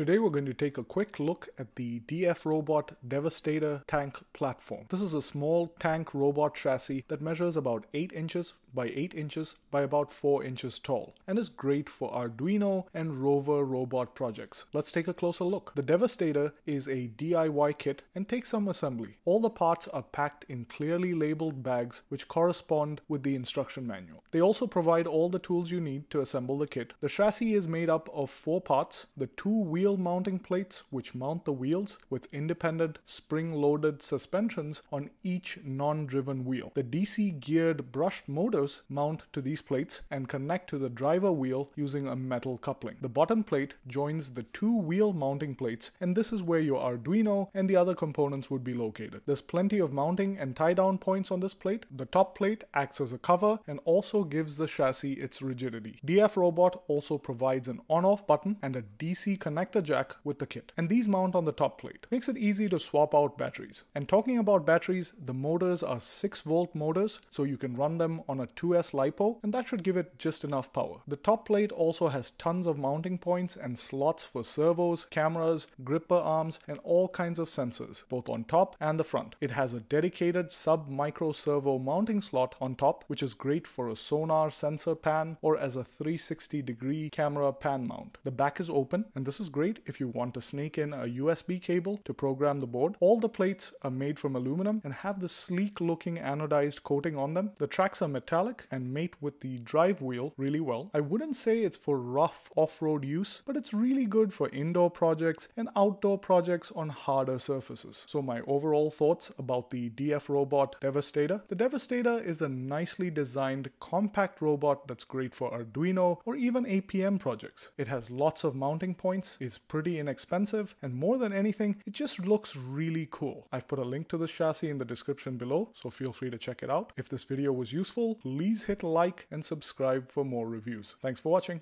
Today we're going to take a quick look at the DF Robot Devastator tank platform. This is a small tank robot chassis that measures about 8 inches by 8 inches by about 4 inches tall and is great for Arduino and Rover robot projects. Let's take a closer look. The Devastator is a DIY kit and takes some assembly. All the parts are packed in clearly labeled bags which correspond with the instruction manual. They also provide all the tools you need to assemble the kit. The chassis is made up of four parts, the two wheel mounting plates which mount the wheels with independent spring-loaded suspensions on each non-driven wheel. The DC geared brushed motors mount to these plates and connect to the driver wheel using a metal coupling. The bottom plate joins the two wheel mounting plates and this is where your Arduino and the other components would be located. There's plenty of mounting and tie down points on this plate. The top plate acts as a cover and also gives the chassis its rigidity. DF Robot also provides an on off button and a DC connector jack with the kit. And these mount on the top plate. Makes it easy to swap out batteries. And talking about batteries, the motors are 6 volt motors so you can run them on a 2S LiPo and that should give it just enough power. The top plate also has tons of mounting points and slots for servos, cameras, gripper arms and all kinds of sensors, both on top and the front. It has a dedicated sub micro servo mounting slot on top which is great for a sonar sensor pan or as a 360 degree camera pan mount. The back is open and this is great if you want to snake in a USB cable to program the board. All the plates are made from aluminum and have the sleek looking anodized coating on them. The tracks are metallic metallic and mate with the drive wheel really well. I wouldn't say it's for rough off-road use, but it's really good for indoor projects and outdoor projects on harder surfaces. So my overall thoughts about the DF Robot Devastator. The Devastator is a nicely designed compact robot that's great for Arduino or even APM projects. It has lots of mounting points, is pretty inexpensive, and more than anything, it just looks really cool. I've put a link to this chassis in the description below, so feel free to check it out. If this video was useful, please hit like and subscribe for more reviews. Thanks for watching.